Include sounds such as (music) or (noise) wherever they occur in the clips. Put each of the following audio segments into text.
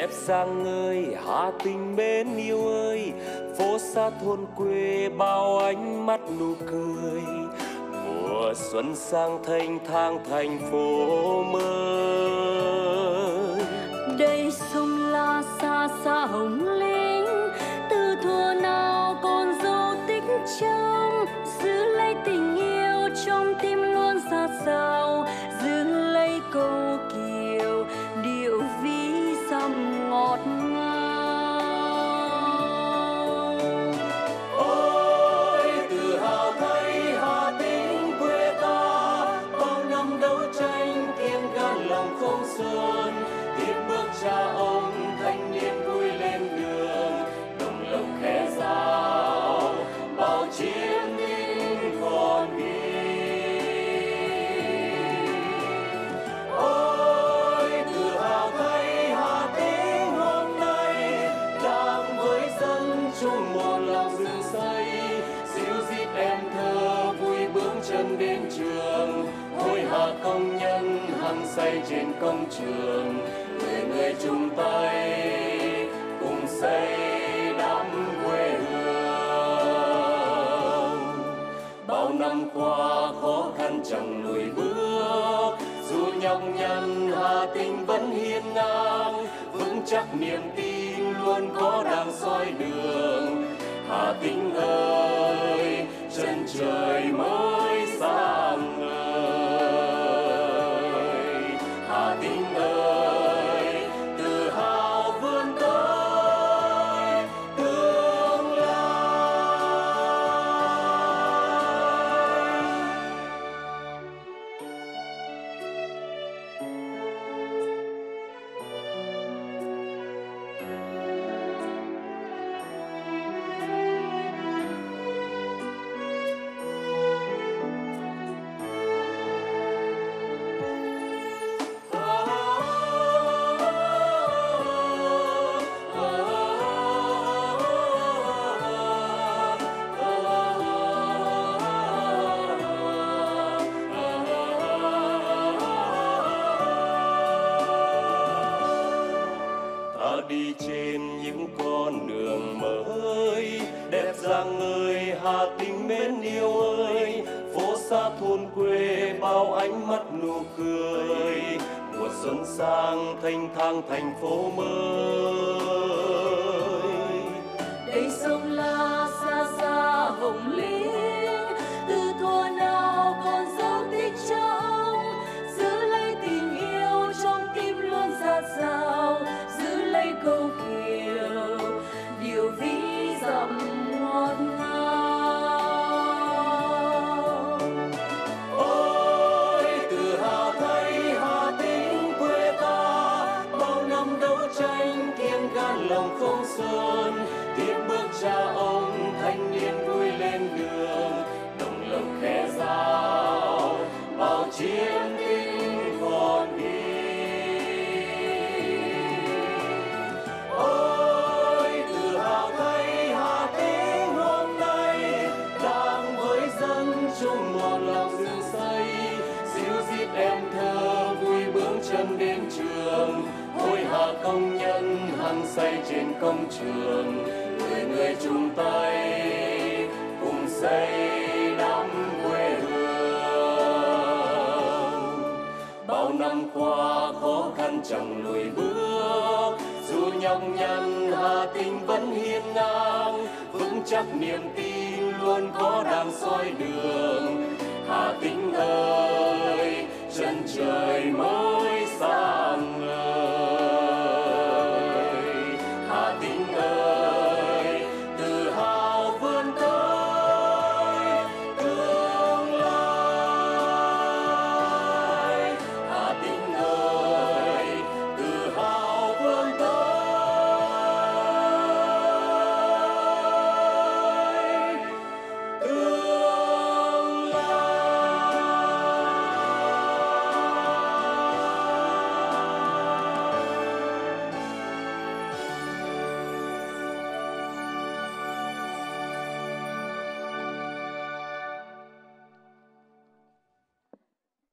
đẹp sang ngơi, hà tình bên yêu ơi. Phố xa thôn quê bao ánh mắt nụ cười. Mùa xuân sang thanh thang thành phố mới. công trường người người chung tay cùng xây đắp quê hương. Bao năm qua khó khăn chẳng lùi bước, dù nhọc nhằn hà Tĩnh vẫn hiên ngang, vững chắc niềm tin luôn có đang soi đường. Hà tĩnh ơi, chân trời mới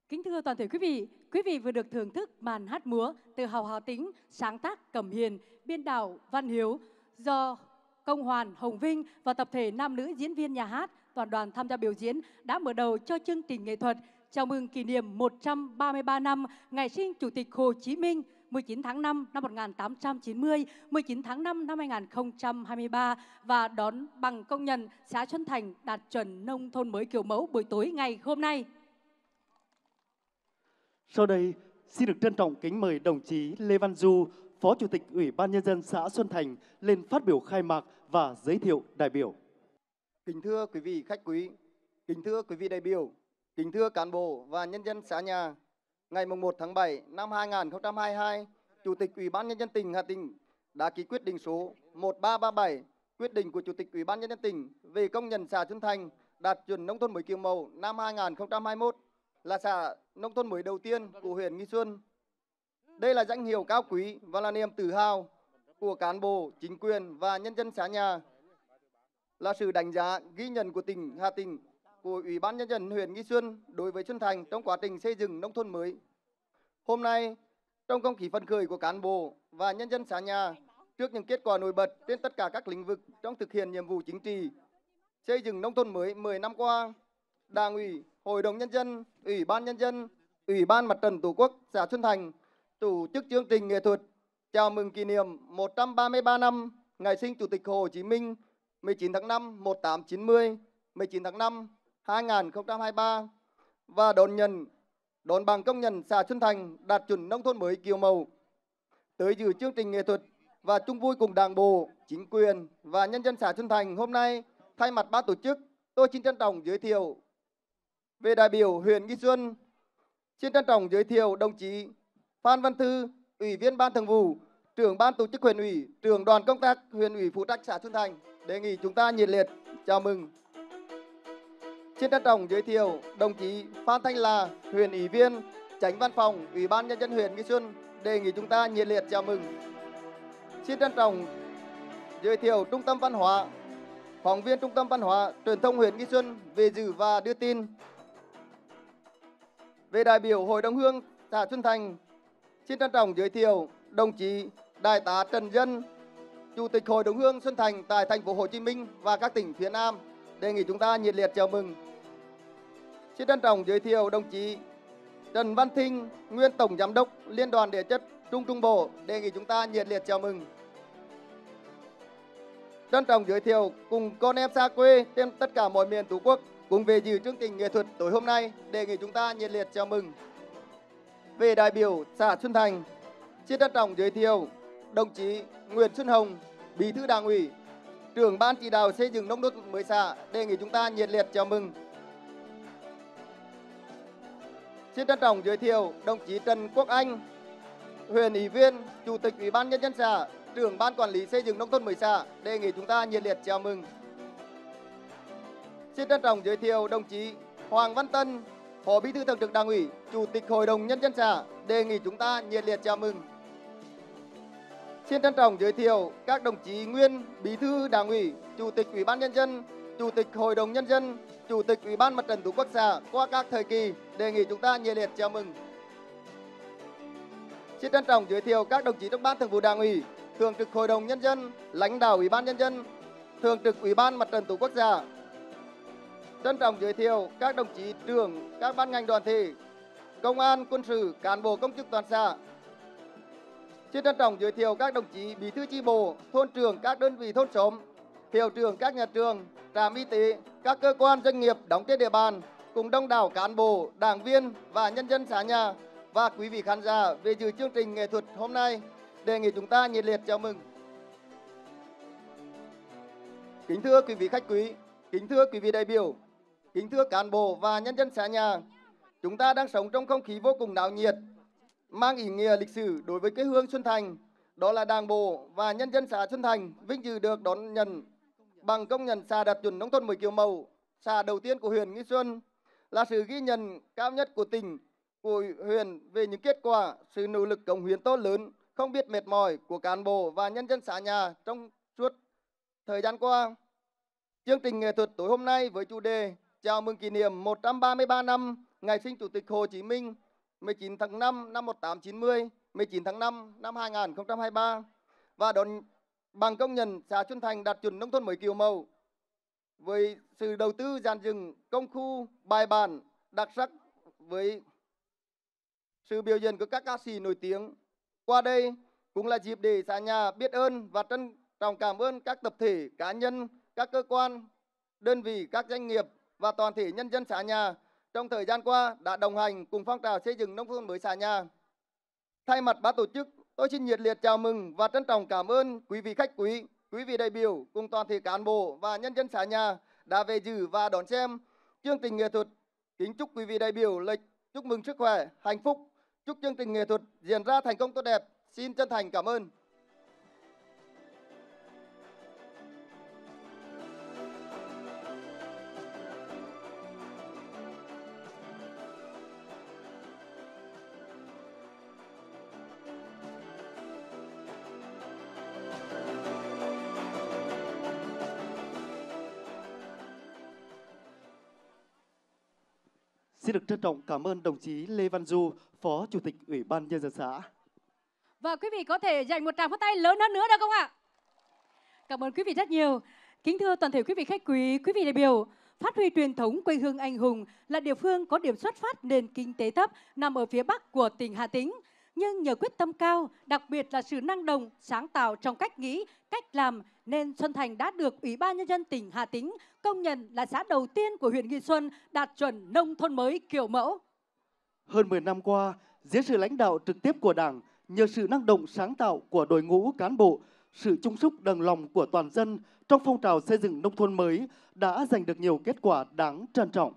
Kính thưa toàn thể quý vị, quý vị vừa được thưởng thức màn hát múa từ Hào hào Tính, sáng tác Cẩm Hiền, biên đạo Văn Hiếu do Công Hoàn, Hồng Vinh và tập thể nam nữ diễn viên nhà hát toàn đoàn tham gia biểu diễn đã mở đầu cho chương trình nghệ thuật chào mừng kỷ niệm 133 năm ngày sinh Chủ tịch Hồ Chí Minh 19 tháng 5 năm 1890, 19 tháng 5 năm 2023 và đón bằng công nhận xã Xuân Thành đạt chuẩn nông thôn mới kiểu mẫu buổi tối ngày hôm nay. Sau đây, xin được trân trọng kính mời đồng chí Lê Văn Du, Phó Chủ tịch Ủy ban Nhân dân xã Xuân Thành lên phát biểu khai mạc và giới thiệu đại biểu. Kính thưa quý vị khách quý, kính thưa quý vị đại biểu, kính thưa cán bộ và nhân dân xã nhà, ngày 1 tháng 7 năm 2022, Chủ tịch Ủy ban Nhân dân tỉnh Hà Tĩnh đã ký quyết định số 1337, quyết định của Chủ tịch Ủy ban Nhân dân tỉnh về công nhận xã Xuân Thành đạt chuẩn nông thôn mới kiểu mẫu năm 2021 là xã nông thôn mới đầu tiên của huyện Nghi Xuân. Đây là danh hiệu cao quý và là niềm tự hào của cán bộ, chính quyền và nhân dân xã nhà. Là sự đánh giá ghi nhận của tỉnh Hà Tĩnh, của Ủy ban Nhân dân huyện Nghi Xuân đối với Xuân Thành trong quá trình xây dựng nông thôn mới. Hôm nay, trong không khí phấn khởi của cán bộ và nhân dân xã nhà, trước những kết quả nổi bật trên tất cả các lĩnh vực trong thực hiện nhiệm vụ chính trị, xây dựng nông thôn mới 10 năm qua, Đảng ủy, Hội đồng Nhân dân, Ủy ban Nhân dân, Ủy ban Mặt trận Tổ quốc xã Xuân Thành tổ chức chương trình nghệ thuật chào mừng kỷ niệm 133 năm ngày sinh Chủ tịch Hồ Chí Minh 19 tháng 5 1890, 19 tháng 5 2023 và đón nhận đón bằng công nhận xã Xuân Thành đạt chuẩn nông thôn mới kiểu mẫu. Tới dự chương trình nghệ thuật và chung vui cùng Đảng bộ, chính quyền và nhân dân xã Xuân Thành hôm nay thay mặt ban tổ chức, tôi xin trân trọng giới thiệu về đại biểu huyện Nghi Xuân. Xin trân trọng giới thiệu đồng chí Phan Văn Thư, Ủy viên Ban Thường vụ, trưởng Ban tổ chức huyện ủy, trưởng đoàn công tác huyện ủy phụ trách xã Xuân Thành. Đề nghị chúng ta nhiệt liệt chào mừng. Xin trân trọng giới thiệu đồng chí Phan Thanh Là, huyện ủy viên, tránh văn phòng Ủy ban nhân dân huyện Nghi Xuân. Đề nghị chúng ta nhiệt liệt chào mừng. Xin trân trọng giới thiệu Trung tâm Văn hóa, phóng viên Trung tâm Văn hóa Truyền thông huyện Nghi Xuân về dự và đưa tin về đại biểu Hội đồng Hương xã Xuân Thành, xin trân trọng giới thiệu đồng chí Đại tá Trần Dân, Chủ tịch Hội đồng Hương Xuân Thành tại thành phố Hồ Chí Minh và các tỉnh phía Nam. Đề nghị chúng ta nhiệt liệt chào mừng. Xin trân trọng giới thiệu đồng chí Trần Văn Thinh, nguyên Tổng Giám đốc Liên đoàn Địa chất Trung Trung Bộ. Đề nghị chúng ta nhiệt liệt chào mừng. Trân trọng giới thiệu cùng con em xa quê trên tất cả mọi miền Tổ quốc cùng về dự chương trình nghệ thuật tối hôm nay, đề nghị chúng ta nhiệt liệt chào mừng về đại biểu xã Xuân Thành xin trân trọng giới thiệu đồng chí Nguyễn Xuân Hồng, bí thư đảng ủy, trưởng ban chỉ đạo xây dựng nông thôn mới xã, đề nghị chúng ta nhiệt liệt chào mừng. Xin trân trọng giới thiệu đồng chí Trần Quốc Anh, huyện ủy viên, chủ tịch ủy ban nhân dân xã, trưởng ban quản lý xây dựng nông thôn mới xã, đề nghị chúng ta nhiệt liệt chào mừng. Xin trân trọng giới thiệu đồng chí Hoàng Văn Tân, Phó Bí thư Thường trực Đảng ủy, Chủ tịch Hội đồng Nhân dân xã, đề nghị chúng ta nhiệt liệt chào mừng. Xin trân trọng giới thiệu các đồng chí nguyên Bí thư Đảng ủy, Chủ tịch Ủy ban Nhân dân, Chủ tịch Hội đồng Nhân dân, Chủ tịch Ủy ban Mặt trận Tổ quốc xã qua các thời kỳ, đề nghị chúng ta nhiệt liệt chào mừng. Xin trân trọng giới thiệu các đồng chí trong Ban Thường vụ Đảng ủy, Thường trực Hội đồng Nhân dân, lãnh đạo Ủy ban Nhân dân, Thường trực Ủy ban Mặt trận Tổ quốc xã, trân trọng giới thiệu các đồng chí trưởng các ban ngành đoàn thể, công an, quân sự, cán bộ công chức toàn xã. Xin trân trọng giới thiệu các đồng chí bí thư chi bộ, thôn trưởng các đơn vị thôn xóm, hiệu trưởng các nhà trường, trạm y tế, các cơ quan doanh nghiệp đóng trên địa bàn, cùng đông đảo cán bộ, đảng viên và nhân dân xã nhà và quý vị khán giả về dự chương trình nghệ thuật hôm nay. Đề nghị chúng ta nhiệt liệt chào mừng. Kính thưa quý vị khách quý, kính thưa quý vị đại biểu, Kính thưa cán bộ và nhân dân xã nhà, chúng ta đang sống trong không khí vô cùng náo nhiệt, mang ý nghĩa lịch sử đối với quê hương Xuân Thành. Đó là Đảng bộ và nhân dân xã Xuân Thành vinh dự được đón nhận bằng công nhận xã đạt chuẩn nông thôn mới kiểu mẫu, xã đầu tiên của huyện Nghi Xuân là sự ghi nhận cao nhất của tỉnh, của huyện về những kết quả, sự nỗ lực cống hiến to lớn, không biết mệt mỏi của cán bộ và nhân dân xã nhà trong suốt thời gian qua. Chương trình nghệ thuật tối hôm nay với chủ đề chào mừng kỷ niệm 133 năm ngày sinh Chủ tịch Hồ Chí Minh 19 tháng 5 năm 1890, 19 tháng 5 năm 2023 và đón bằng công nhận xã Xuân Thành đạt chuẩn nông thôn mới kiểu mẫu với sự đầu tư dàn dựng công khu bài bản đặc sắc với sự biểu diễn của các ca sĩ nổi tiếng. Qua đây cũng là dịp để xã nhà biết ơn và trân trọng cảm ơn các tập thể, cá nhân, các cơ quan, đơn vị, các doanh nghiệp và toàn thể nhân dân xã nhà trong thời gian qua đã đồng hành cùng phong trào xây dựng nông thôn mới xã nhà. Thay mặt ban tổ chức, tôi xin nhiệt liệt chào mừng và trân trọng cảm ơn quý vị khách quý, quý vị đại biểu cùng toàn thể cán bộ và nhân dân xã nhà đã về dự và đón xem chương trình nghệ thuật. Kính chúc quý vị đại biểu lịch chúc mừng sức khỏe, hạnh phúc, chúc chương trình nghệ thuật diễn ra thành công tốt đẹp. Xin chân thành cảm ơn. Xin được trân trọng cảm ơn đồng chí Lê Văn Du, Phó Chủ tịch Ủy ban Nhân dân xã. Và quý vị có thể dành một tràng phát tay lớn hơn nữa được không ạ? Cảm ơn quý vị rất nhiều. Kính thưa toàn thể quý vị khách quý, quý vị đại biểu, phát huy truyền thống quê hương anh hùng là địa phương có điểm xuất phát nền kinh tế thấp nằm ở phía bắc của tỉnh Hà Tĩnh. Nhưng nhờ quyết tâm cao, đặc biệt là sự năng động, sáng tạo trong cách nghĩ, cách làm, nên Xuân Thành đã được Ủy ban Nhân dân tỉnh Hà Tĩnh công nhận là xã đầu tiên của huyện Nghi Xuân đạt chuẩn nông thôn mới kiểu mẫu. Hơn 10 năm qua, dưới sự lãnh đạo trực tiếp của Đảng, nhờ sự năng động sáng tạo của đội ngũ cán bộ, sự chung sức đồng lòng của toàn dân trong phong trào xây dựng nông thôn mới đã giành được nhiều kết quả đáng trân trọng.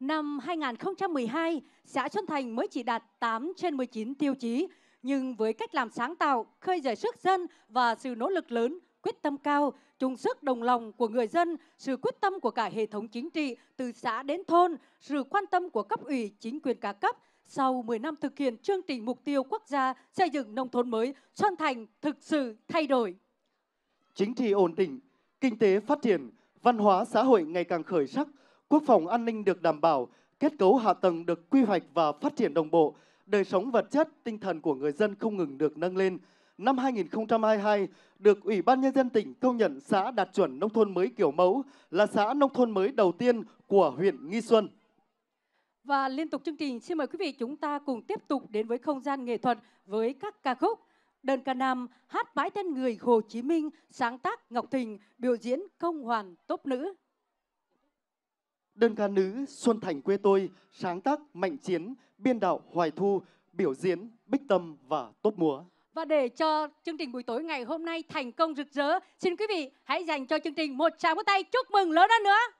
Năm 2012, xã Xuân Thành mới chỉ đạt 8 trên 19 tiêu chí, nhưng với cách làm sáng tạo, khơi dậy sức dân và sự nỗ lực lớn, quyết tâm cao, chung sức đồng lòng của người dân, sự quyết tâm của cả hệ thống chính trị từ xã đến thôn, sự quan tâm của cấp ủy chính quyền cả cấp, sau 10 năm thực hiện chương trình mục tiêu quốc gia xây dựng nông thôn mới, Xuân Thành thực sự thay đổi. Chính trị ổn định, kinh tế phát triển, văn hóa xã hội ngày càng khởi sắc, quốc phòng an ninh được đảm bảo, kết cấu hạ tầng được quy hoạch và phát triển đồng bộ, đời sống vật chất, tinh thần của người dân không ngừng được nâng lên. Năm 2022, được Ủy ban Nhân dân tỉnh công nhận xã đạt chuẩn nông thôn mới kiểu mẫu là xã nông thôn mới đầu tiên của huyện Nghi Xuân. Và liên tục chương trình, xin mời quý vị chúng ta cùng tiếp tục đến với không gian nghệ thuật với các ca khúc Đơn ca nam hát bãi tên người Hồ Chí Minh, sáng tác Ngọc Thình, biểu diễn công hoàn tốp nữ. Đơn ca nữ Xuân Thành quê tôi, sáng tác Mạnh Chiến, biên đạo Hoài Thu, biểu diễn Bích Tâm và Tốt Múa. Và để cho chương trình buổi tối ngày hôm nay thành công rực rỡ, xin quý vị hãy dành cho chương trình một tràng vỗ tay chúc mừng lớn hơn nữa.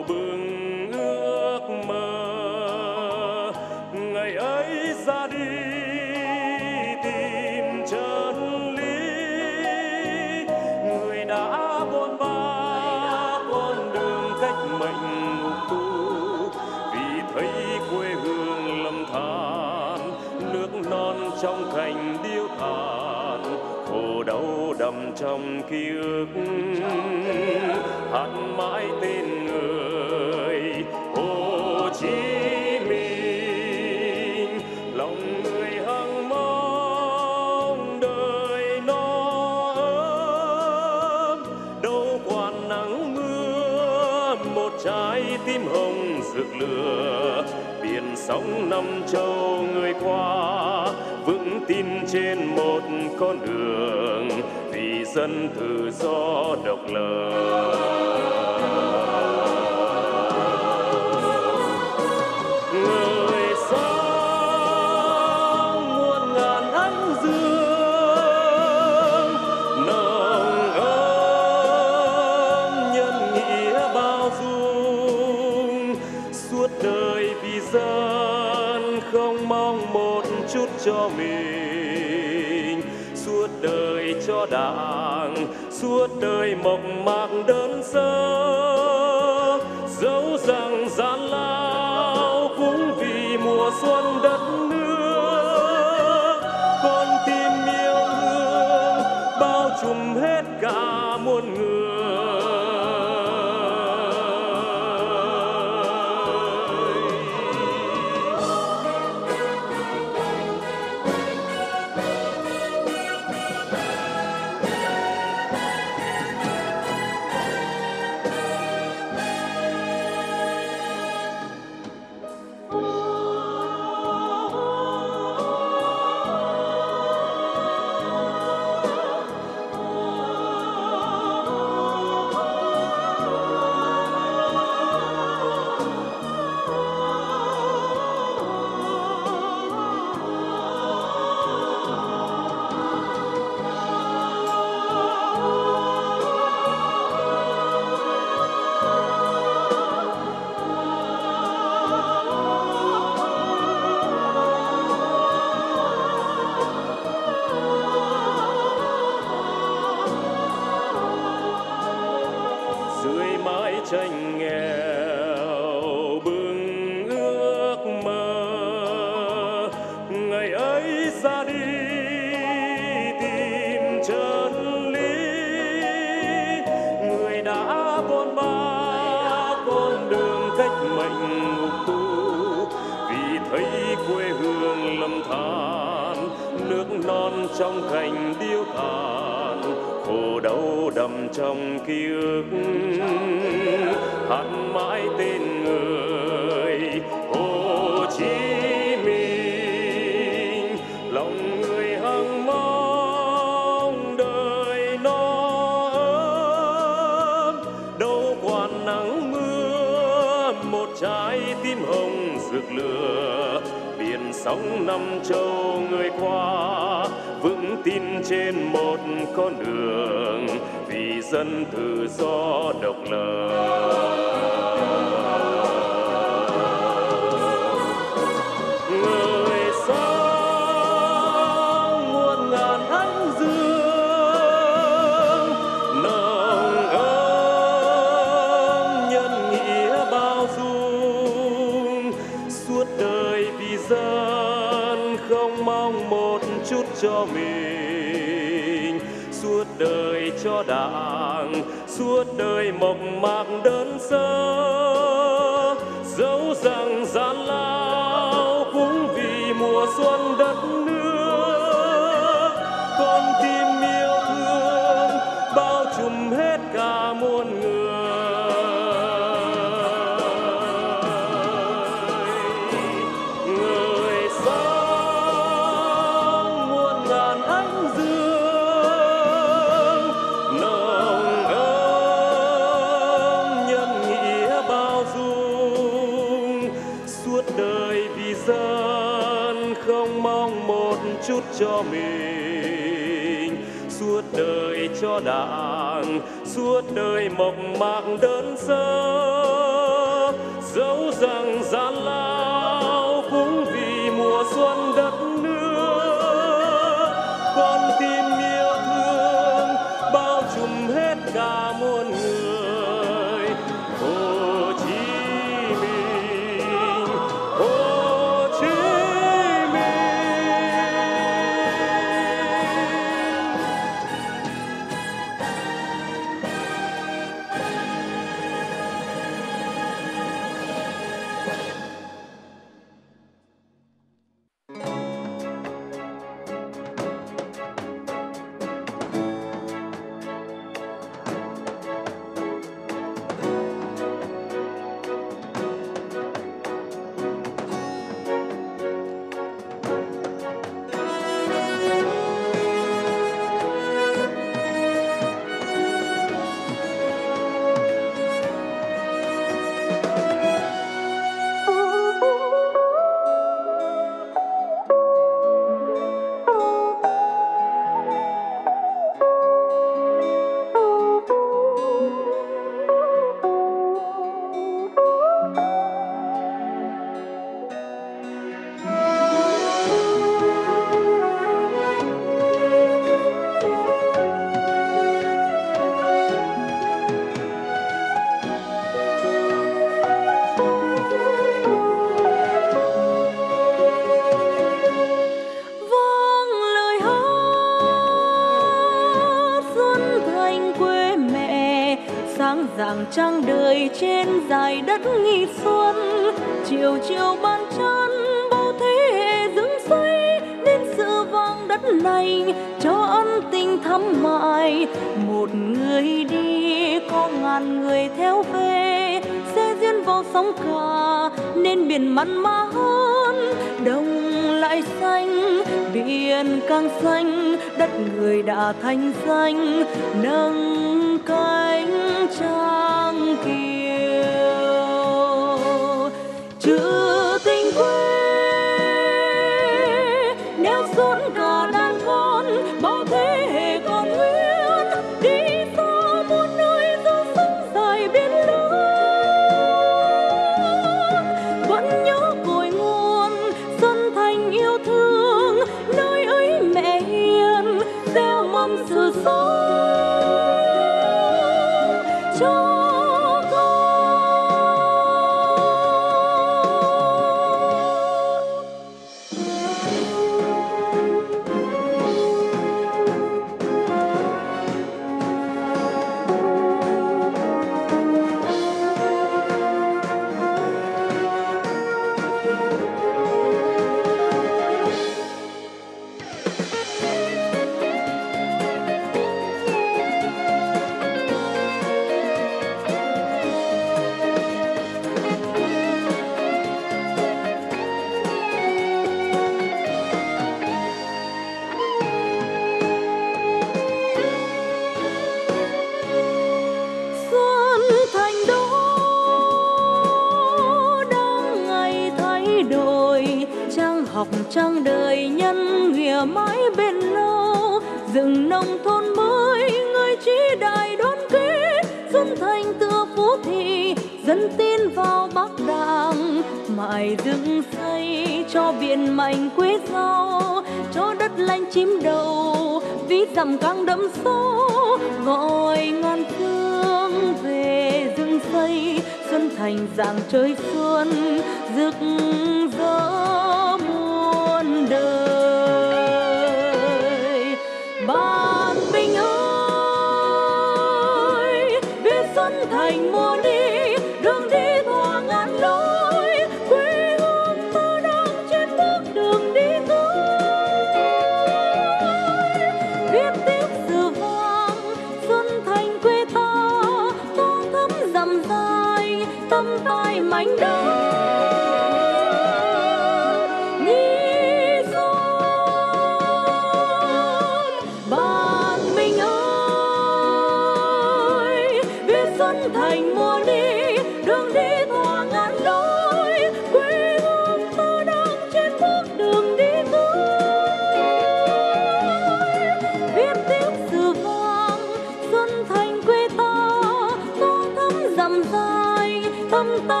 Dài tâm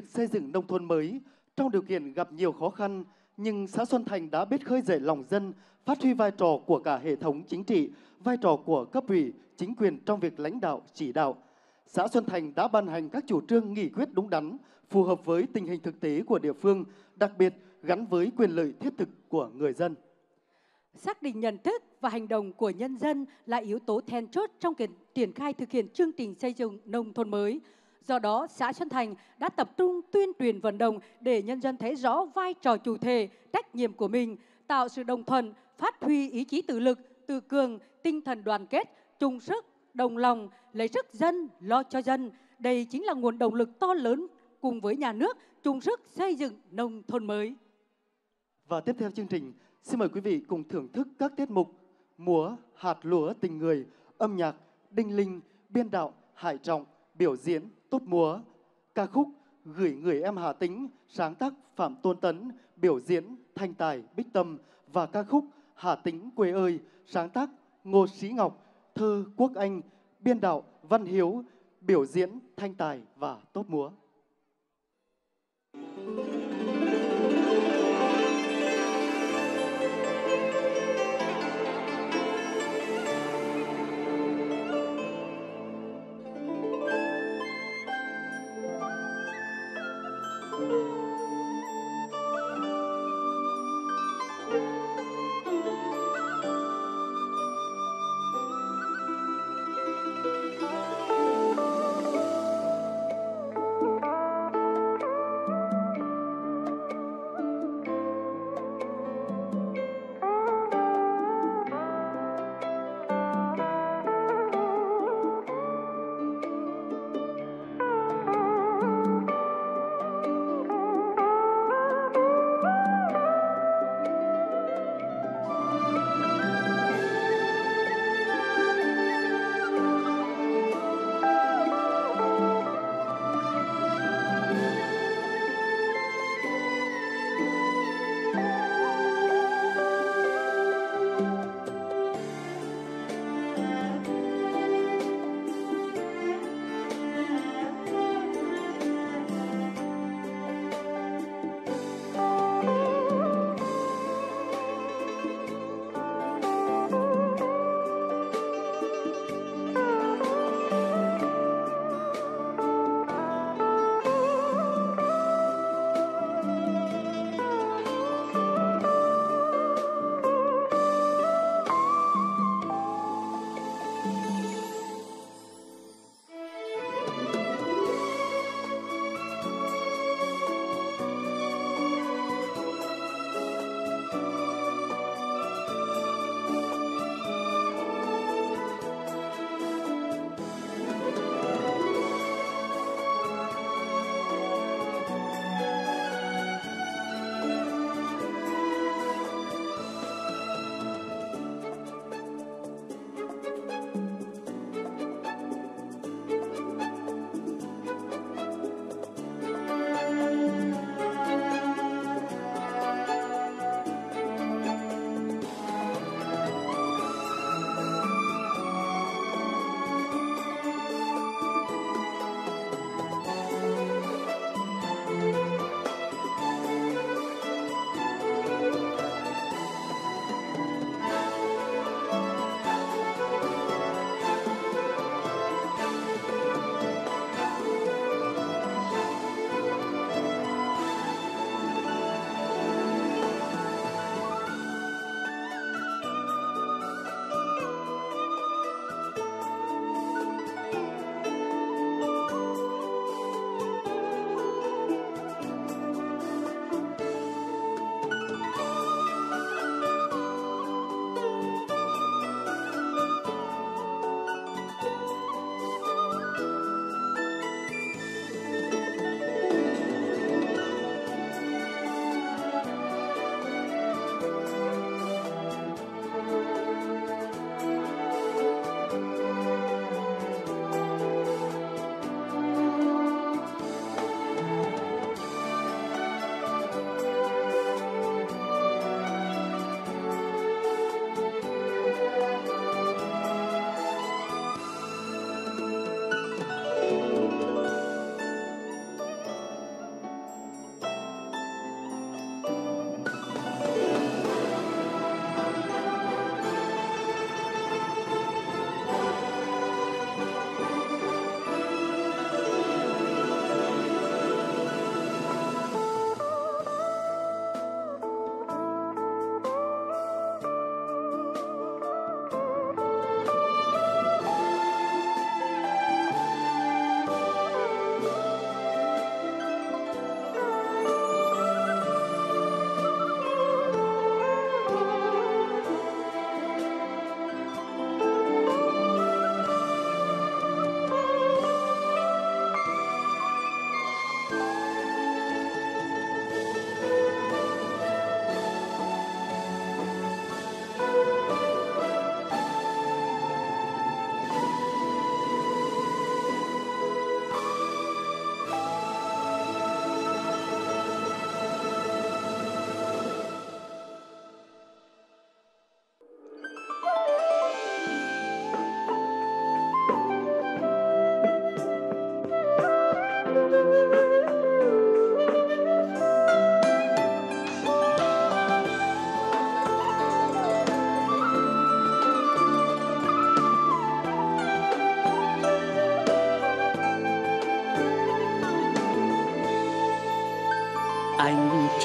việc xây dựng nông thôn mới, trong điều kiện gặp nhiều khó khăn, nhưng xã Xuân Thành đã biết khơi dậy lòng dân, phát huy vai trò của cả hệ thống chính trị, vai trò của cấp ủy, chính quyền trong việc lãnh đạo, chỉ đạo. Xã Xuân Thành đã ban hành các chủ trương nghị quyết đúng đắn, phù hợp với tình hình thực tế của địa phương, đặc biệt gắn với quyền lợi thiết thực của người dân. Xác định nhận thức và hành động của nhân dân là yếu tố then chốt trong triển khai thực hiện chương trình xây dựng nông thôn mới. Do đó, xã Xuân Thành đã tập trung tuyên truyền vận động để nhân dân thấy rõ vai trò chủ thể, trách nhiệm của mình, tạo sự đồng thuận, phát huy ý chí tự lực, tự cường, tinh thần đoàn kết, chung sức, đồng lòng, lấy sức dân, lo cho dân. Đây chính là nguồn động lực to lớn cùng với nhà nước chung sức xây dựng nông thôn mới. Và tiếp theo chương trình, xin mời quý vị cùng thưởng thức các tiết mục múa, hạt lúa tình người, âm nhạc, đinh linh, biên đạo, hải trọng, biểu diễn, tốt múa, ca khúc Gửi người em Hà Tĩnh, sáng tác Phạm Tôn Tấn, biểu diễn Thanh Tài, Bích Tâm và ca khúc Hà Tĩnh quê ơi, sáng tác Ngô Sĩ Ngọc, thơ Quốc Anh, biên đạo Văn Hiếu, biểu diễn thanh tài và tốt múa. tuổi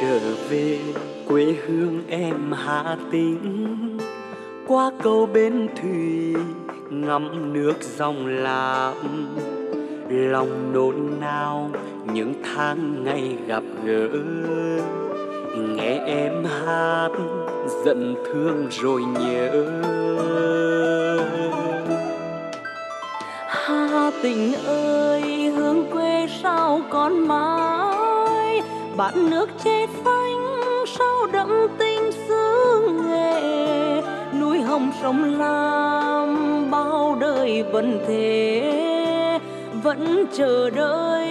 trở về quê hương em hà tĩnh. Qua cầu bến thủy, ngắm nước dòng làm lòng nôn nao những tháng ngày gặp gỡ. Nghe em hát, giận thương rồi nhớ. Hà tĩnh ơi, hương quê sao còn mãi? Bạn nước trên sông lam bao đời vẫn thế vẫn chờ đợi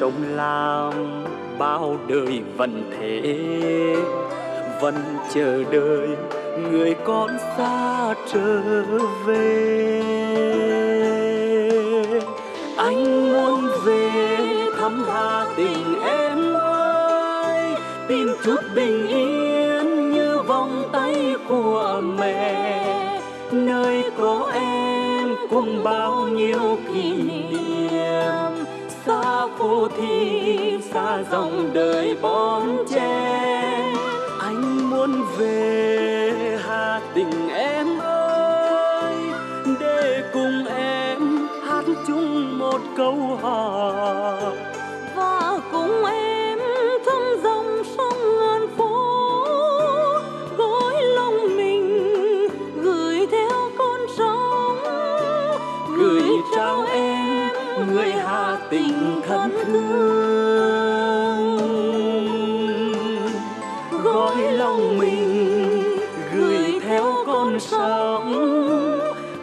sông lam bao đời vẫn thế. Vẫn chờ đợi người con xa trở về.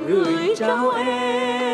gửi trao em.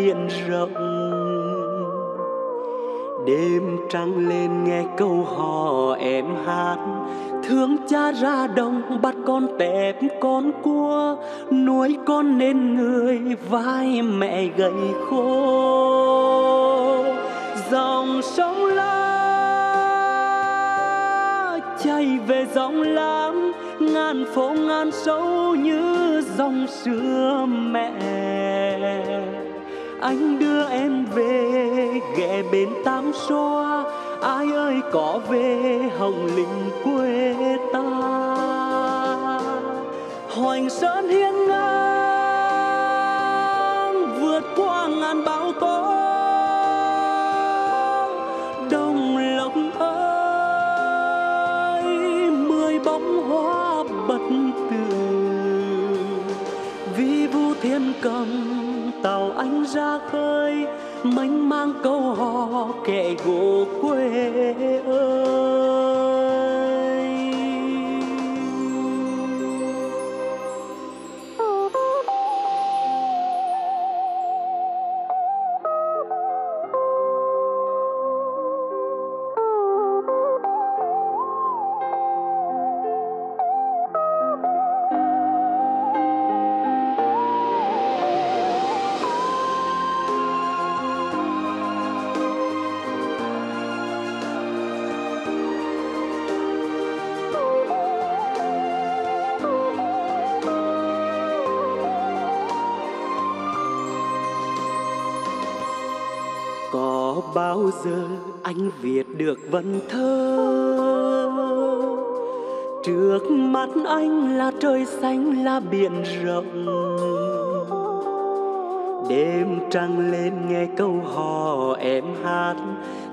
Biển rộng. Đêm trăng lên nghe câu hò em hát. Thương cha ra đồng, bắt con tép con cua. Nuôi con nên người, vai mẹ gầy khô. Dòng sông la chảy về dòng lam ngàn phố ngàn sâu như dòng xưa mẹ anh đưa em về, ghé bên tam xoa. Ai ơi, có về hồng linh quê ta. Hoành sơn hiên ngang, vượt qua ngàn bão tố. Đồng lộc ơi, mười bóng hoa bật tử. Vi vu thiên cầm anh ra khơi mênh mang câu hò kệ gỗ quê ơi. Bao giờ anh viết được vần thơ. Trước mắt anh là trời xanh, là biển rộng. Đêm trăng lên nghe câu hò, em hát.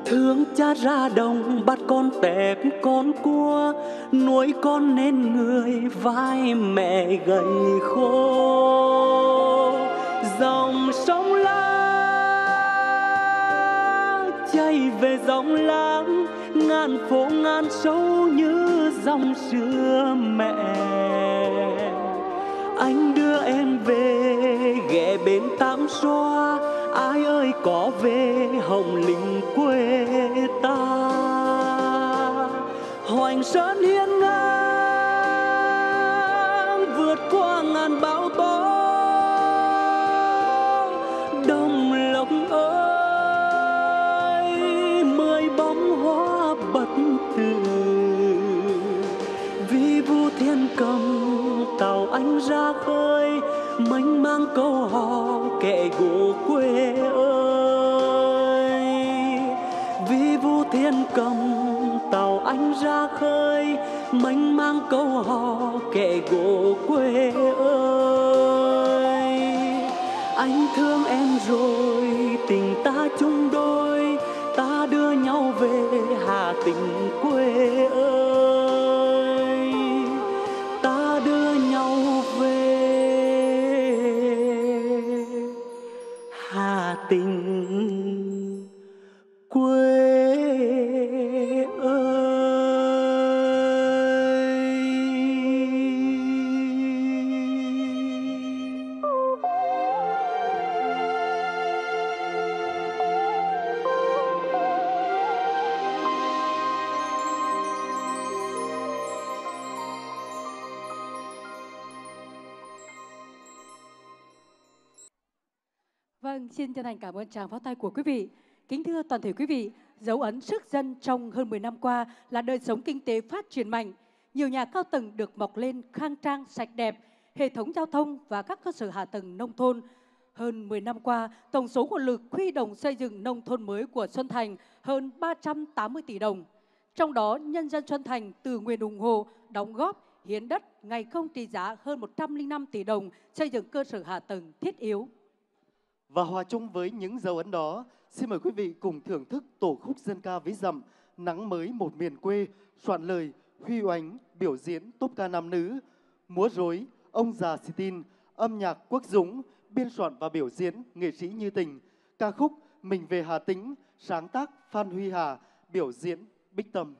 Thương cha ra đồng, bắt con tép con cua. Nuôi con nên người, vai mẹ gầy khô. Quay về dòng láng, ngàn phố ngàn sâu như dòng xưa mẹ. Anh đưa em về, ghé bên tam xoa, ai ơi có về hồng linh quê ta. Hoành sơn hiên ngang, vượt qua ngàn bão cầm tàu anh ra khơi, mênh mang câu hò kệ gỗ quê ơi. Vì vu thiên cầm tàu anh ra khơi, mênh mang câu hò kệ gỗ quê ơi. Anh thương em rồi, tình ta chung đôi, ta đưa nhau về hà tình quê ơi. Chân thành cảm ơn tràng pháo tay của quý vị. Kính thưa toàn thể quý vị, dấu ấn sức dân trong hơn 10 năm qua là đời sống kinh tế phát triển mạnh. Nhiều nhà cao tầng được mọc lên khang trang, sạch đẹp, hệ thống giao thông và các cơ sở hạ tầng nông thôn. Hơn 10 năm qua, tổng số nguồn lực huy động xây dựng nông thôn mới của Xuân Thành hơn 380 tỷ đồng. Trong đó, nhân dân Xuân Thành từ nguyện ủng hộ, đóng góp, hiến đất, ngày công trị giá hơn 105 tỷ đồng xây dựng cơ sở hạ tầng thiết yếu. Và hòa chung với những dấu ấn đó, xin mời quý vị cùng thưởng thức tổ khúc dân ca ví dặm Nắng mới một miền quê, soạn lời Huy Oánh biểu diễn tốp ca nam nữ, múa rối ông già xì tin, âm nhạc Quốc Dũng, biên soạn và biểu diễn nghệ sĩ Như Tình, ca khúc Mình về Hà Tĩnh, sáng tác Phan Huy Hà, biểu diễn Bích Tâm.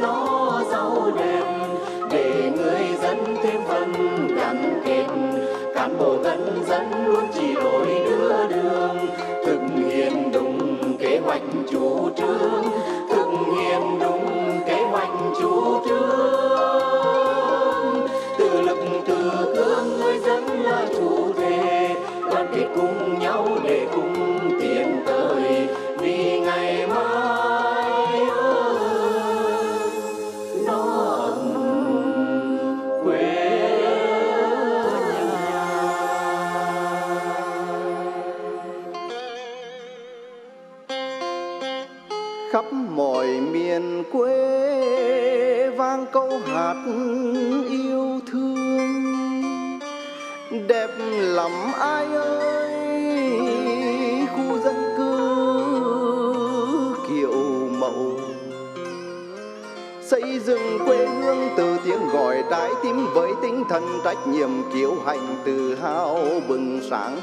Nó giàu đẹp để người dân thêm phần gắn kết. Cán bộ gần dân luôn chỉ đổi đưa đưa Lãng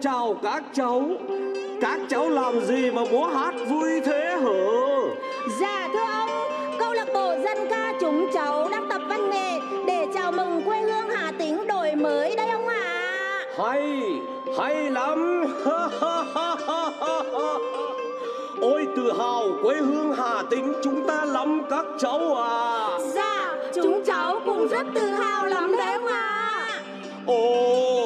chào các cháu Các cháu làm gì mà múa hát vui thế hở Dạ thưa ông Câu lạc bộ dân ca chúng cháu đang tập văn nghệ Để chào mừng quê hương Hà Tĩnh đổi mới đây ông ạ à. Hay, hay lắm (laughs) Ôi tự hào quê hương Hà Tĩnh chúng ta lắm các cháu à Dạ, chúng, chúng cháu cũng rất tự hào lắm đấy ông ạ à. Ôi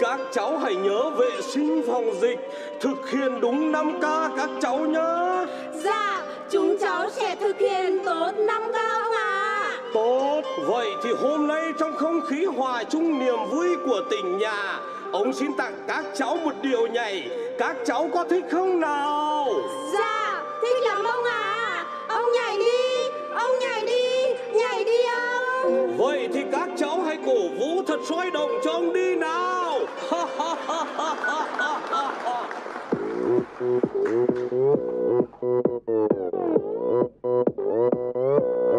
các cháu hãy nhớ vệ sinh phòng dịch thực hiện đúng 5 k các cháu nhá Dạ, chúng cháu sẽ thực hiện tốt 5 k ông ạ. tốt vậy thì hôm nay trong không khí hòa chung niềm vui của tỉnh nhà ông xin tặng các cháu một điều nhảy các cháu có thích không nào Dạ, thích lắm ông ạ. Ông nhảy đi, ông nhảy đi, nhảy đi ông. vậy thì các cháu hãy cổ vũ thật sôi động cho ông đi nào (laughs)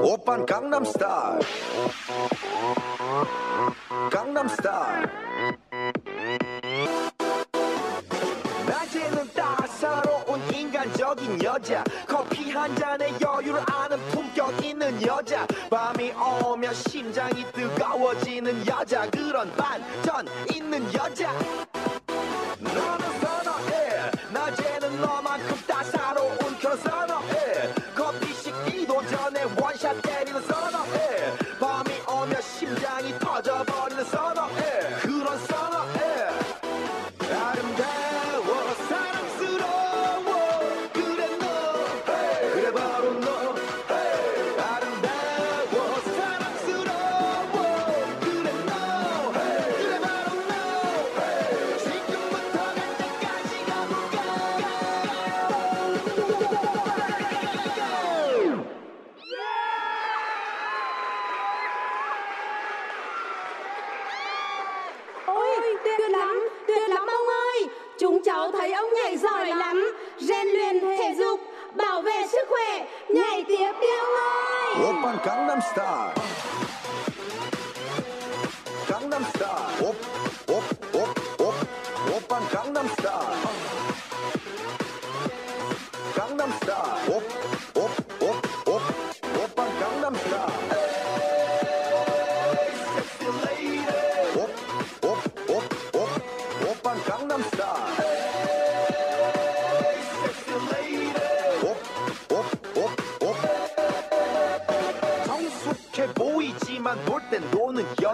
오빤 강남스타일 강남스타일 낮에는 따사로운 인간적인 여자 커피 한 잔에 여유를 아 있는 여자. 밤이 오면 심장이 뜨거워지는 여자. 그런 반전 있는 여자. 너는 선어해. 낮에는 너만큼 따사로운 그런 선어 star.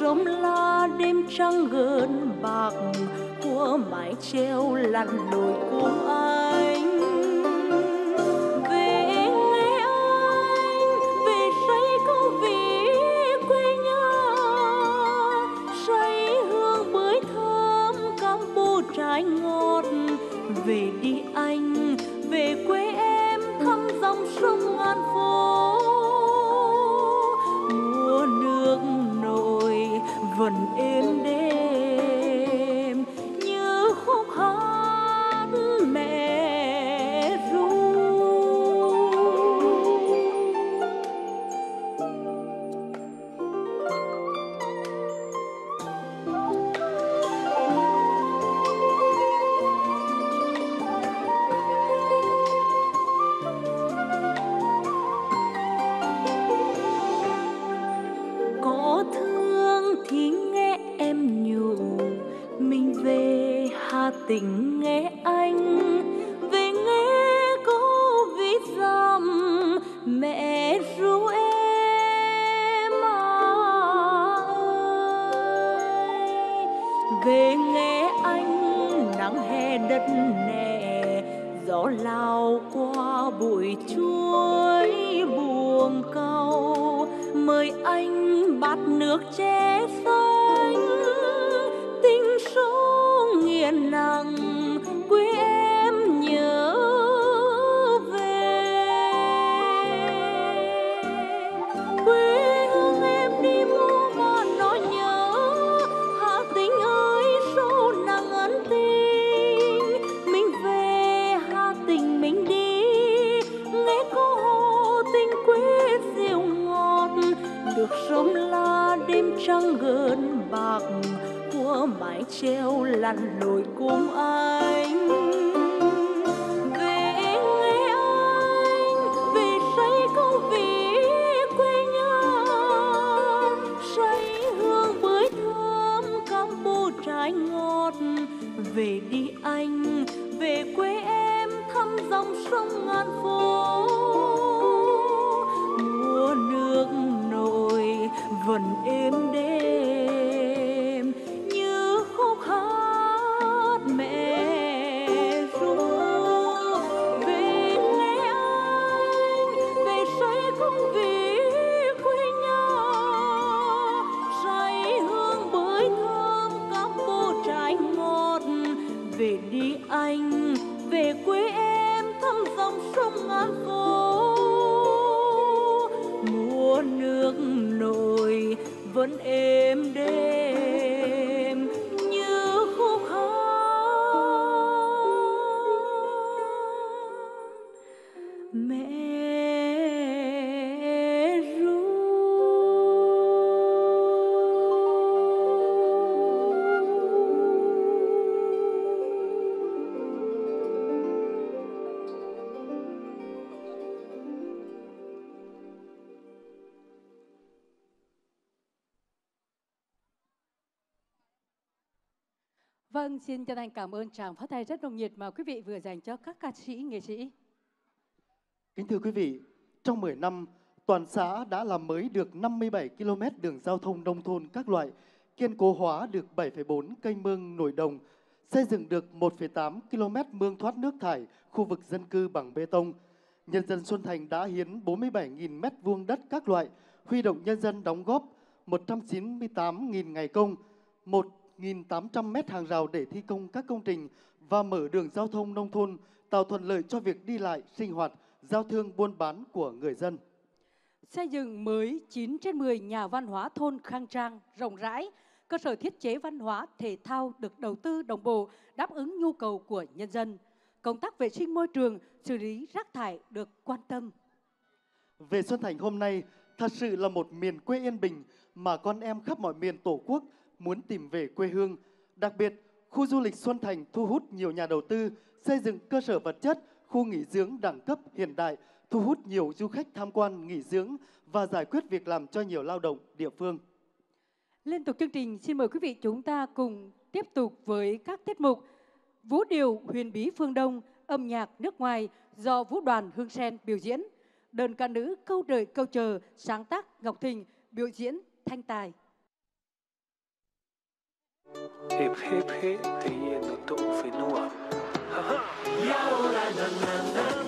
sớm la đêm trăng gần bạc treo lặn lội cùng anh. Vẫn êm đêm Vâng, xin chân thành cảm ơn tràng phát thanh rất nồng nhiệt mà quý vị vừa dành cho các ca sĩ, nghệ sĩ. Kính thưa quý vị, trong 10 năm, toàn xã đã làm mới được 57 km đường giao thông nông thôn các loại, kiên cố hóa được 7,4 kênh mương nổi đồng, xây dựng được 1,8 km mương thoát nước thải khu vực dân cư bằng bê tông. Nhân dân Xuân Thành đã hiến 47.000 m2 đất các loại, huy động nhân dân đóng góp 198.000 ngày công, 1.800 mét hàng rào để thi công các công trình và mở đường giao thông nông thôn, tạo thuận lợi cho việc đi lại, sinh hoạt, giao thương buôn bán của người dân. Xây dựng mới 9 trên 10 nhà văn hóa thôn khang trang, rộng rãi, cơ sở thiết chế văn hóa, thể thao được đầu tư đồng bộ, đáp ứng nhu cầu của nhân dân. Công tác vệ sinh môi trường, xử lý rác thải được quan tâm. Về Xuân Thành hôm nay, thật sự là một miền quê yên bình mà con em khắp mọi miền Tổ quốc muốn tìm về quê hương. Đặc biệt, khu du lịch Xuân Thành thu hút nhiều nhà đầu tư, xây dựng cơ sở vật chất, khu nghỉ dưỡng đẳng cấp hiện đại, thu hút nhiều du khách tham quan nghỉ dưỡng và giải quyết việc làm cho nhiều lao động địa phương. Liên tục chương trình, xin mời quý vị chúng ta cùng tiếp tục với các tiết mục Vũ điệu huyền bí phương Đông, âm nhạc nước ngoài do Vũ đoàn Hương Sen biểu diễn. Đơn ca nữ câu đời câu chờ, sáng tác Ngọc Thình, biểu diễn thanh tài. Hip hip hip, te lleno todo fenúa. Y ahora na na na.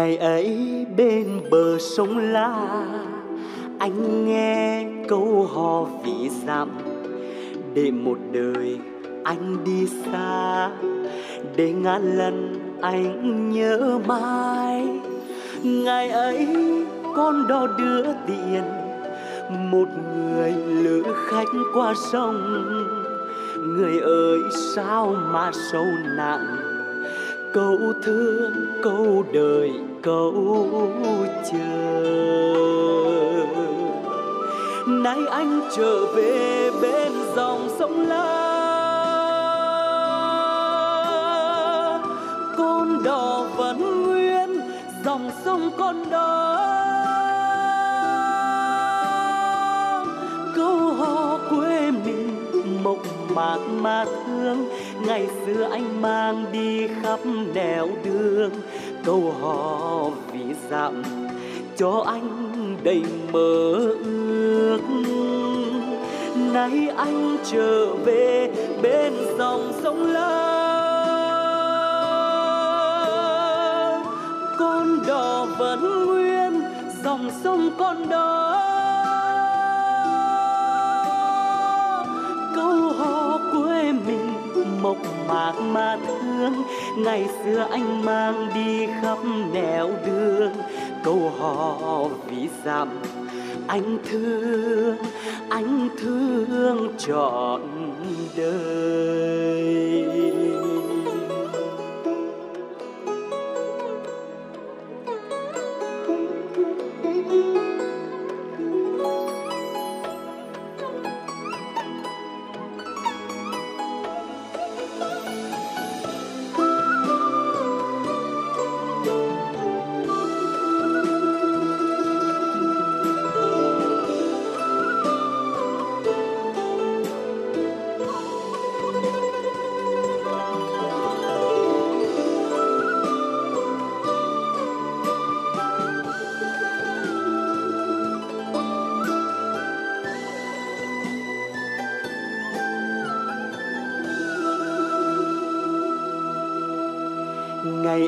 Ngày ấy bên bờ sông la, anh nghe câu hò vì dặm, để một đời anh đi xa, để ngàn lần anh nhớ mãi. Ngày ấy con đò đưa tiền, một người lữ khách qua sông. Người ơi, sao mà sâu nặng? Câu thương, câu đời câu chờ nay anh trở về bên dòng sông la. Con đò vẫn nguyên, dòng sông con đò. Câu hò quê mình mộc mạc mà thương. Ngày xưa anh mang đi khắp nẻo đường câu hò vì dặm cho anh đầy mơ ước. Nay anh trở về bên dòng sông lớn. Con đò vẫn nguyên, dòng sông con đò. Câu hò quê mình mộc mạc mà ngày xưa anh mang đi khắp nẻo đường. Câu hò vì dặm anh thương anh thương trọn đời.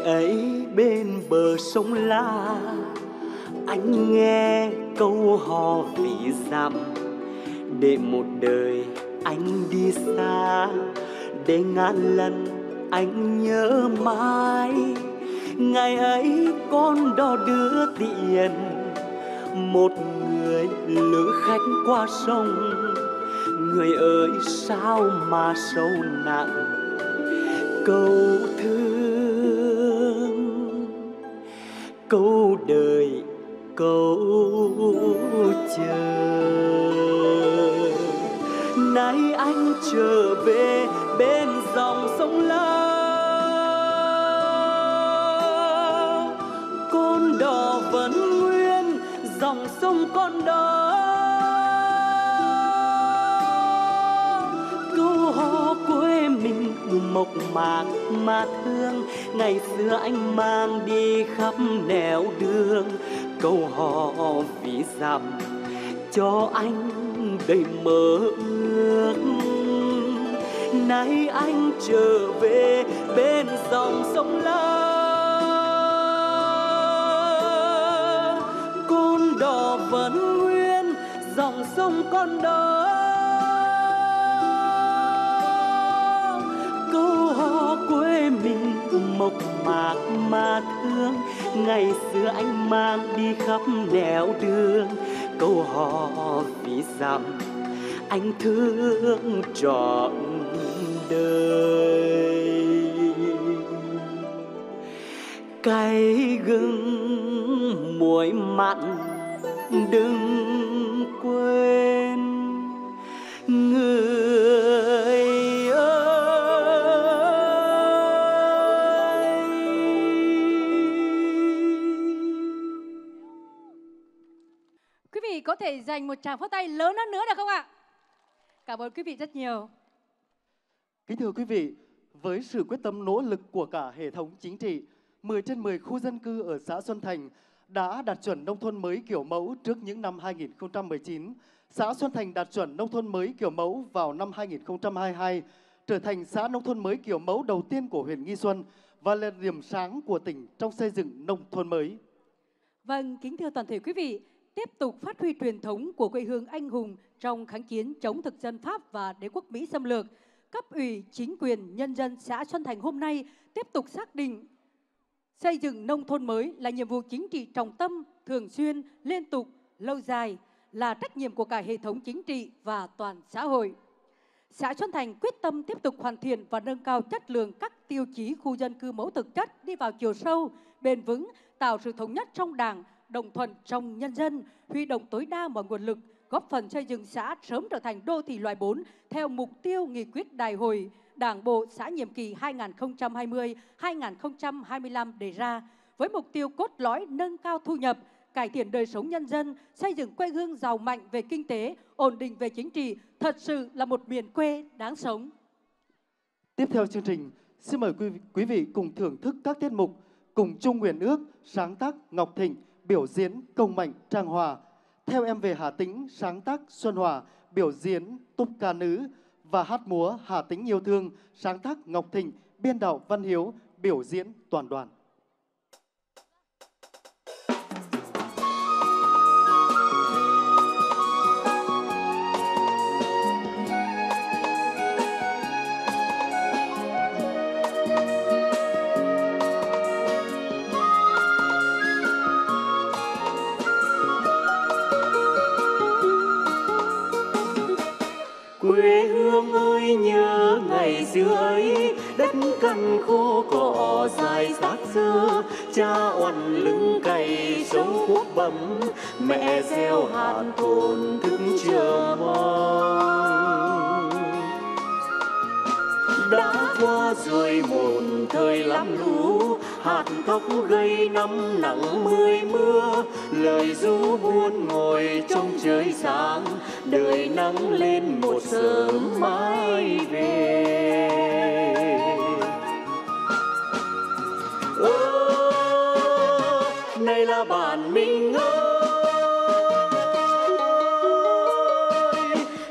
Ấy bên bờ sông la. Anh nghe câu hò vì dặm, để một đời anh đi xa, để ngàn lần anh nhớ mãi. Ngày ấy con đò đưa tiền, một người lữ khách qua sông. Người ơi, sao mà sâu nặng? Câu thương câu chờ. Nay anh trở về bên dòng sông la. Con đò vẫn nguyên, dòng sông con đò. Câu hò quê mình mộc mạc mà thương ngày xưa anh mang đi khắp nẻo đường câu hò vì dặm cho anh đầy mơ ước. Nay anh trở về bên dòng sông la. Con đò vẫn nguyên, dòng sông con đò. Câu hò quê mình mộc mạc mà thương, ngày xưa anh mang đi khắp nẻo đường. Câu hò vì dặm anh thương trọn đời. Cay gừng muối mặn đừng quên. Có thể dành một tràng pháo tay lớn hơn nữa được không ạ? Cảm ơn quý vị rất nhiều. Kính thưa quý vị, với sự quyết tâm nỗ lực của cả hệ thống chính trị, 10 trên 10 khu dân cư ở xã Xuân Thành đã đạt chuẩn nông thôn mới kiểu mẫu trước những năm 2019. Xã Xuân Thành đạt chuẩn nông thôn mới kiểu mẫu vào năm 2022, trở thành xã nông thôn mới kiểu mẫu đầu tiên của huyện Nghi Xuân và là điểm sáng của tỉnh trong xây dựng nông thôn mới. Vâng, kính thưa toàn thể quý vị, tiếp tục phát huy truyền thống của quê hương anh hùng trong kháng chiến chống thực dân Pháp và đế quốc Mỹ xâm lược, cấp ủy, chính quyền, nhân dân xã Xuân Thành hôm nay tiếp tục xác định xây dựng nông thôn mới là nhiệm vụ chính trị trọng tâm, thường xuyên, liên tục, lâu dài, là trách nhiệm của cả hệ thống chính trị và toàn xã hội. Xã Xuân Thành quyết tâm tiếp tục hoàn thiện và nâng cao chất lượng các tiêu chí khu dân cư mẫu thực chất đi vào chiều sâu, bền vững, tạo sự thống nhất trong đảng, đồng thuận trong nhân dân, huy động tối đa mọi nguồn lực, góp phần xây dựng xã sớm trở thành đô thị loại 4 theo mục tiêu nghị quyết đại hội Đảng bộ xã nhiệm kỳ 2020-2025 đề ra với mục tiêu cốt lõi nâng cao thu nhập, cải thiện đời sống nhân dân, xây dựng quê hương giàu mạnh về kinh tế, ổn định về chính trị, thật sự là một miền quê đáng sống. Tiếp theo chương trình, xin mời quý, vị cùng thưởng thức các tiết mục Cùng chung nguyện ước, sáng tác Ngọc Thịnh, biểu diễn Công mạnh Trang Hòa. Theo em về Hà Tĩnh, sáng tác Xuân Hòa, biểu diễn Túc Ca Nữ và hát múa Hà Tĩnh Yêu Thương, sáng tác Ngọc Thịnh, biên đạo Văn Hiếu, biểu diễn toàn đoàn. Hương nhớ ngày xưa ấy, đất cằn khô cỏ dài xác xưa cha oằn lưng cày sống quốc bấm mẹ gieo hạt thôn thức chờ mong. Đã qua rồi một thời lắm lũ, hạt tóc gây năm nắng mười mưa, lời ru buôn ngồi trong trời sáng đời nắng lên một sớm mai về. Ơ, này là bản mình ơi.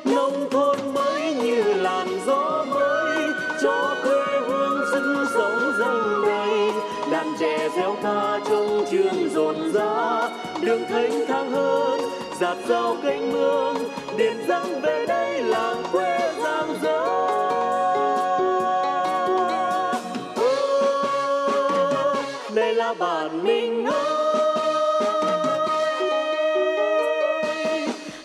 Nông thôn mới như làn gió mới, cho quê hương sinh sống dâng đầy. Đàn trẻ reo ca trong trường rộn rã, đường thênh thang hơn, giạt rào cánh mương điện giang về đây làng quê giang dở đây là bản mình ơi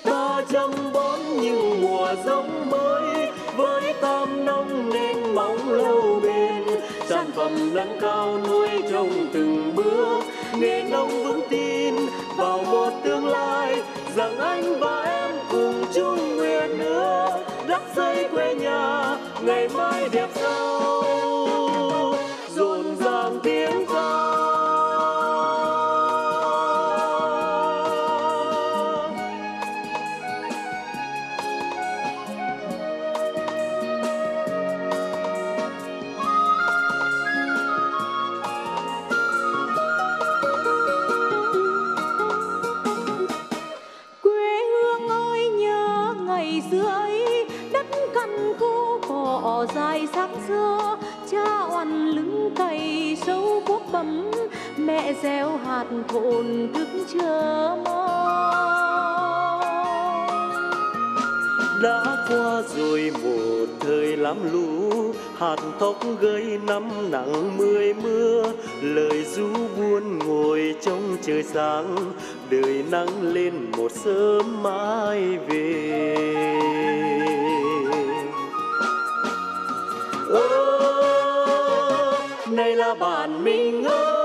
ta chăm bón những mùa giống mới, với tam nông nên mong lâu bền. Sản phẩm nâng cao nuôi trồng từng bước, nghề nông vững tin vào một đắp xây quê nhà ngày mai đẹp giàu gieo hạt thức chờ mong. Đã qua rồi một thời lắm lũ hạt tóc gây năm nắng mười mưa. Lời ru buồn ngồi trong trời sáng, đời nắng lên một sớm mai về. Ơ này là bản mình ơi.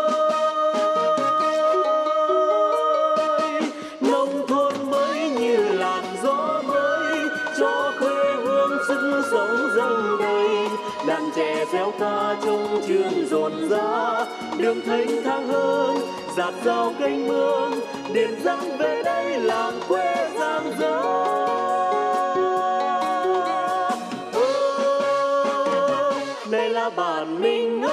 Đường thênh thang hơn, giạt rào cánh mương điện giang về đây làng quê giang dở. Đây là bản mình ơi.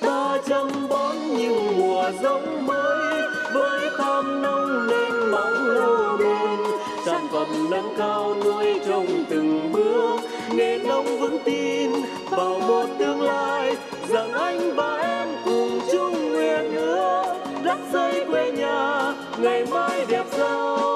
Ta chăm bón những mùa giống mới, với tham nông nên mong lâu bền sản phẩm nâng cao nuôi trồng từng bước, nghề nông vững tin vào một tương lai, rằng anh và em cùng chung nguyện ước đắp xây quê nhà, ngày mai đẹp sao?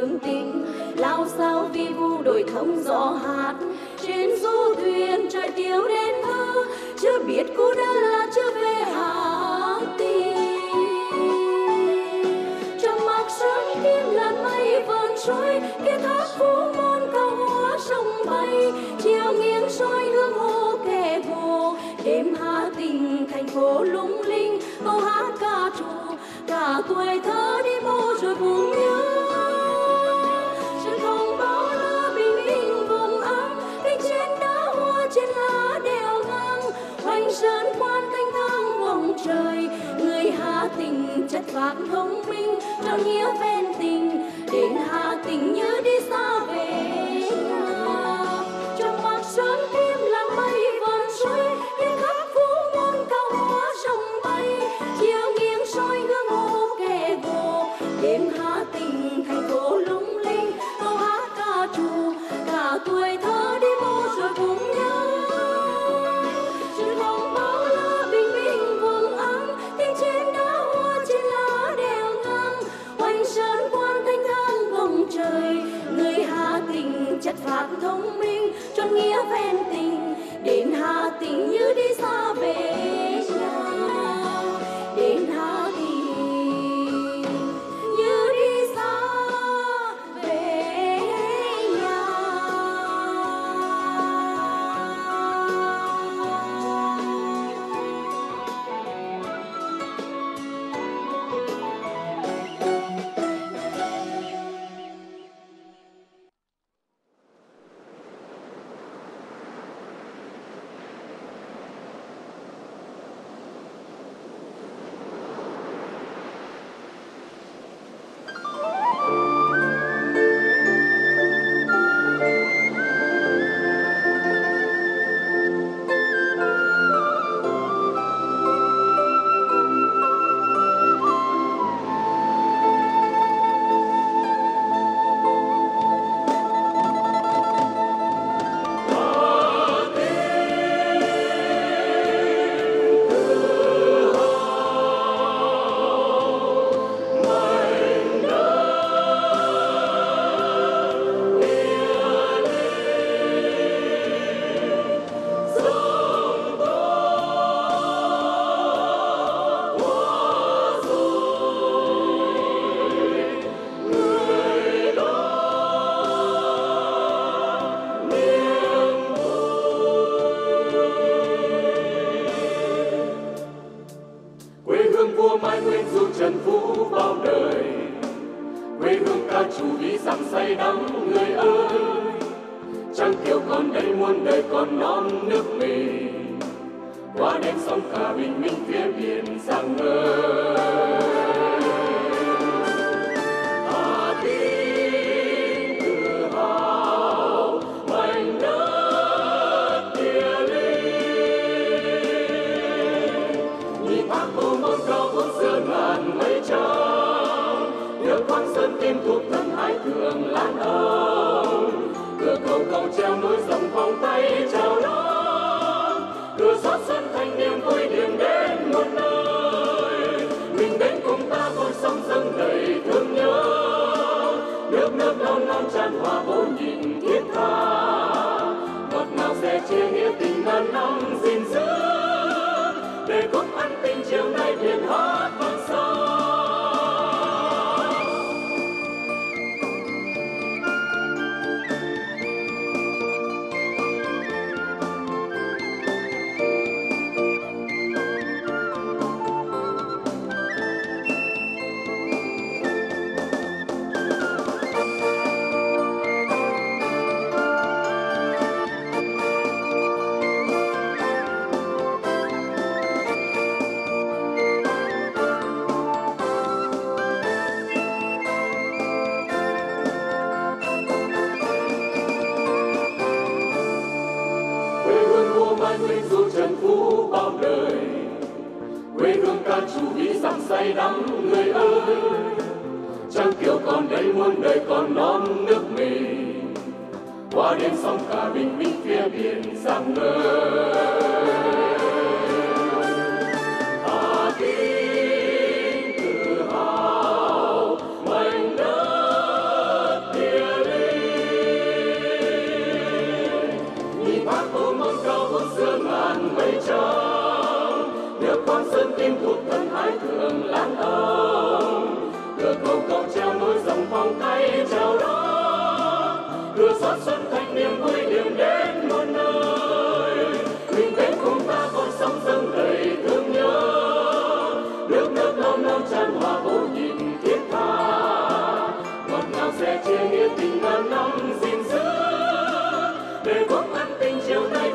tương tình lao sao vi vu đổi thông gió hạt trên du thuyền trời tiêu đến thơ. Chưa biết cô đã là chưa về hà tây. Trong mắt sáng tiên là mây vờn trôi, kia thác phú môn cao hoa sông bay. Chiều nghiêng soi hương hồ kẻ hồ đêm hà tình thành phố lung linh, câu hát ca trù. Cả tuổi thơ đi mô rồi buông vạc thông minh trao nghĩa ven tình đến hạ tình như đi xa về.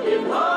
Chiều nay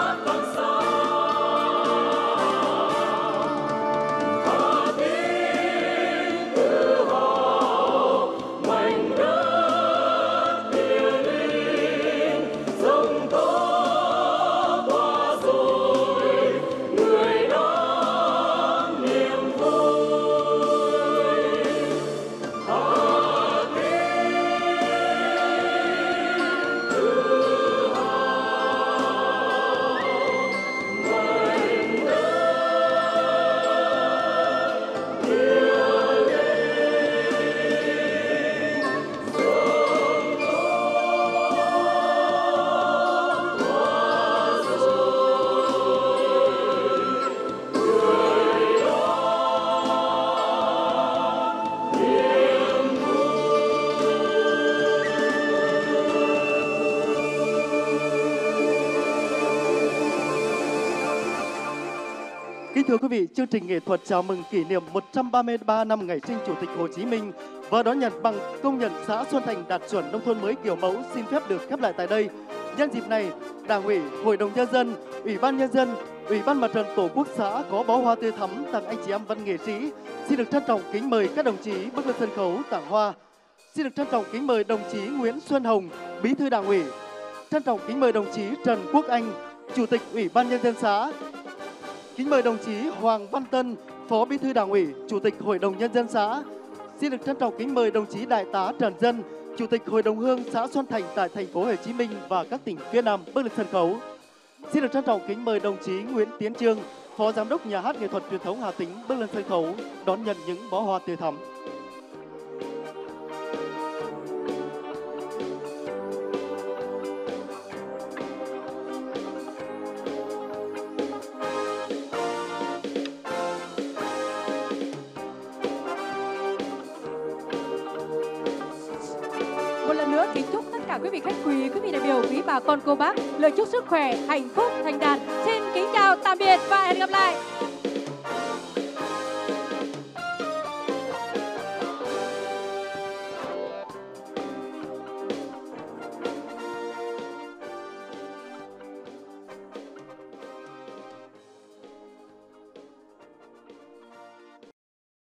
vị, chương trình nghệ thuật chào mừng kỷ niệm 133 năm ngày sinh Chủ tịch Hồ Chí Minh và đón nhận bằng công nhận xã Xuân Thành đạt chuẩn nông thôn mới kiểu mẫu xin phép được khép lại tại đây. Nhân dịp này, Đảng ủy, Hội đồng nhân dân, Ủy ban nhân dân, Ủy ban Mặt trận Tổ quốc xã có bó hoa tươi thắm tặng anh chị em văn nghệ sĩ. Xin được trân trọng kính mời các đồng chí bước lên sân khấu tặng hoa. Xin được trân trọng kính mời đồng chí Nguyễn Xuân Hồng, Bí thư Đảng ủy. Trân trọng kính mời đồng chí Trần Quốc Anh, Chủ tịch Ủy ban nhân dân xã. Kính mời đồng chí Hoàng Văn Tân, Phó Bí thư Đảng ủy, Chủ tịch Hội đồng nhân dân xã. Xin được trân trọng kính mời đồng chí Đại tá Trần Dân, Chủ tịch Hội đồng hương xã Xuân Thành tại thành phố Hồ Chí Minh và các tỉnh phía Nam bước lên sân khấu. Xin được trân trọng kính mời đồng chí Nguyễn Tiến Trương, Phó Giám đốc Nhà hát Nghệ thuật Truyền thống Hà Tĩnh bước lên sân khấu đón nhận những bó hoa tươi thắm. Con cô bác lời chúc sức khỏe, hạnh phúc, thành đạt. Xin kính chào, tạm biệt và hẹn gặp lại.